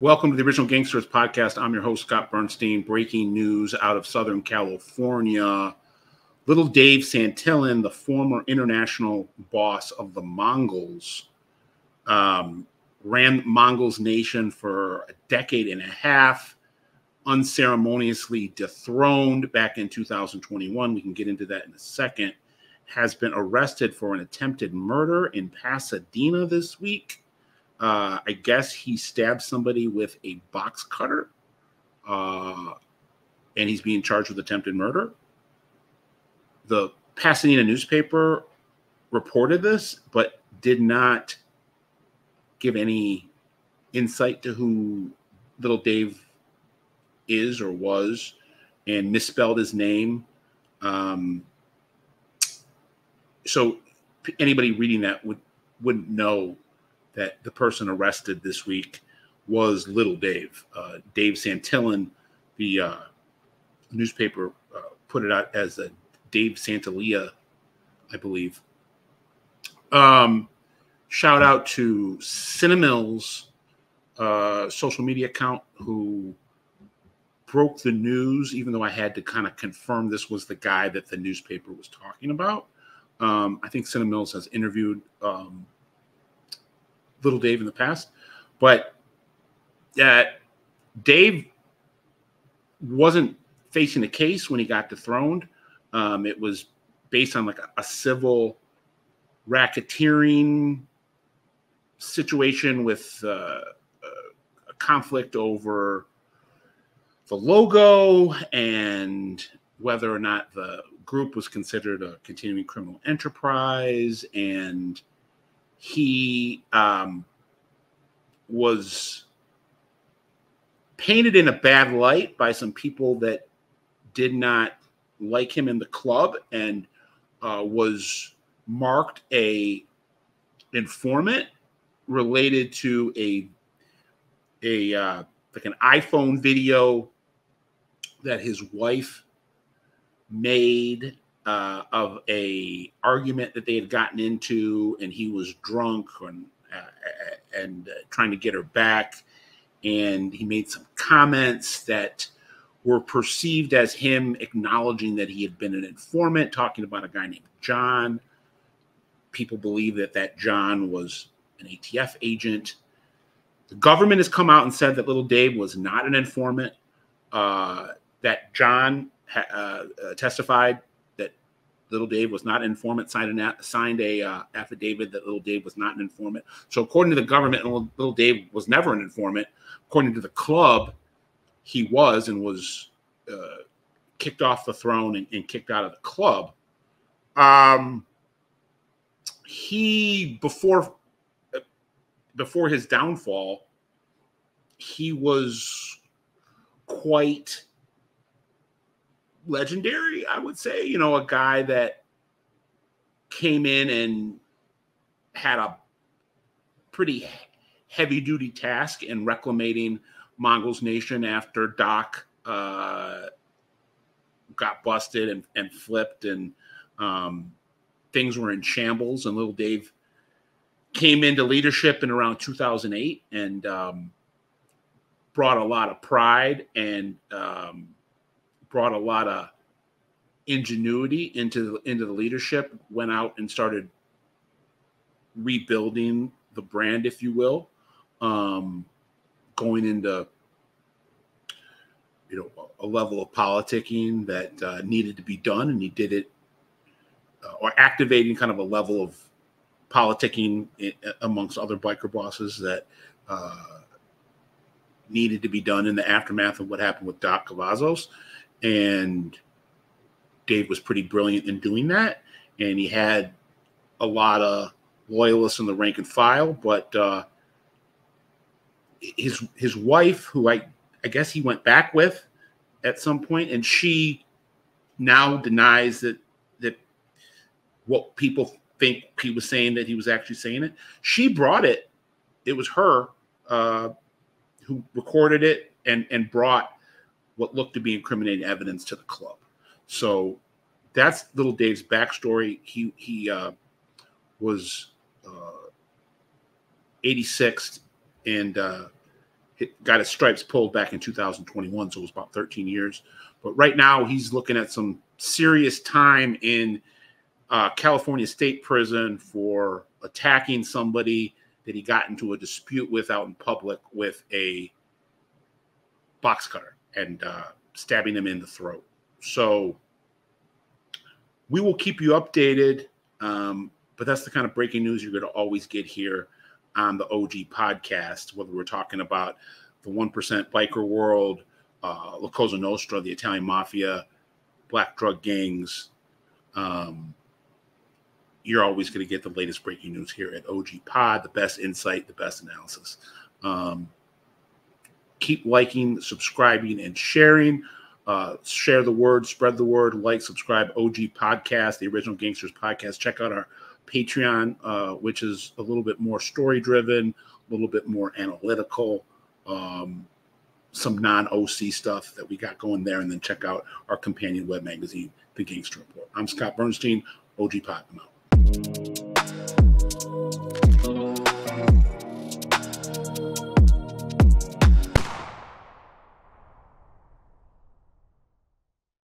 Welcome to the Original Gangsters podcast. I'm your host, Scott Burnstein. Breaking news out of Southern California. Little Dave Santillan, the former international boss of the Mongols, um, ran Mongols Nation for a decade and a half, unceremoniously dethroned back in 2021. We can get into that in a second. Has been arrested for an attempted murder in Pasadena this week uh, I guess he stabbed somebody with a box cutter, uh, and he's being charged with attempted murder. The Pasadena newspaper reported this, but did not give any insight to who little Dave is or was, and misspelled his name. Um, so anybody reading that would wouldn't know that the person arrested this week was Little Dave. Uh, Dave Santillan, the uh, newspaper uh, put it out as a Dave Santalia, I believe. Um, shout out to Cinnamills uh, social media account who broke the news, even though I had to kind of confirm this was the guy that the newspaper was talking about. Um, I think Cinnamills has interviewed um, little Dave in the past, but uh, Dave wasn't facing a case when he got dethroned. Um, it was based on like a, a civil racketeering situation with uh, a conflict over the logo and whether or not the group was considered a continuing criminal enterprise and he um, was painted in a bad light by some people that did not like him in the club and uh, was marked a informant related to a a uh, like an iPhone video that his wife made uh, of a argument that they had gotten into, and he was drunk and uh, and uh, trying to get her back, and he made some comments that were perceived as him acknowledging that he had been an informant, talking about a guy named John. People believe that that John was an ATF agent. The government has come out and said that little Dave was not an informant. Uh, that John uh, uh, testified Little Dave was not an informant. Signed, an, signed a uh, affidavit that Little Dave was not an informant. So according to the government, Little Dave was never an informant. According to the club, he was and was uh, kicked off the throne and, and, kicked out of the club. Um, he before before his downfall, he was quite legendary, I would say. You know, a guy that came in and had a pretty heavy duty task in reclamating Mongols Nation after Doc uh, got busted and, and flipped and um, things were in shambles. And little Dave came into leadership in around 2008 and um, brought a lot of pride and um, brought a lot of ingenuity into the, into the leadership. Went out and started rebuilding the brand, if you will, um, going into you know a level of politicking that uh, needed to be done, and he did it, uh, or activating kind of a level of politicking in, amongst other biker bosses that uh, needed to be done in the aftermath of what happened with Doc Cavazos and Dave was pretty brilliant in doing that. And he had a lot of loyalists in the rank and file, but uh, his his wife, who I I guess he went back with at some point, and she now denies that that what people think he was saying that he was actually saying it. She brought it. It was her uh, who recorded it and and brought what looked to be incriminating evidence to the club. So that's little Dave's backstory. He he uh, was uh, 86 and uh, got his stripes pulled back in 2021, so it was about 13 years. But right now, he's looking at some serious time in uh, California State Prison for attacking somebody that he got into a dispute with out in public with a box cutter and uh, stabbing him in the throat. So we will keep you updated. Um, but that's the kind of breaking news you're going to always get here on the OG podcast, whether we're talking about the 1% biker world, uh, La Cosa Nostra, the Italian mafia, black drug gangs. Um, you're always going to get the latest breaking news here at OG Pod, the best insight, the best analysis. Um, keep liking, subscribing, and sharing. Uh, share the word, spread the word, like, subscribe. OG Podcast, the Original Gangsters Podcast. Check out our Patreon, uh, which is a little bit more story driven, a little bit more analytical, um, some non OC stuff that we got going there. And then check out our companion web magazine, The Gangster Report. I'm Scott Burnstein, OG Pod.